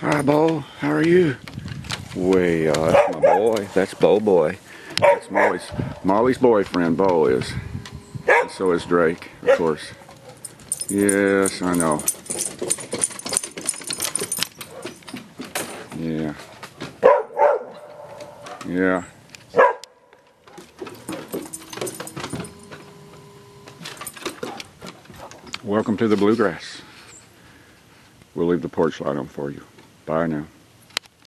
Hi, Bo. How are you? Way, uh, that's my boy. That's Bo Boy. That's Molly's Molly's boyfriend. Bo is. And so is Drake, of course. Yes, I know. Yeah. Yeah. Welcome to the bluegrass. We'll leave the porch light on for you. Bye now.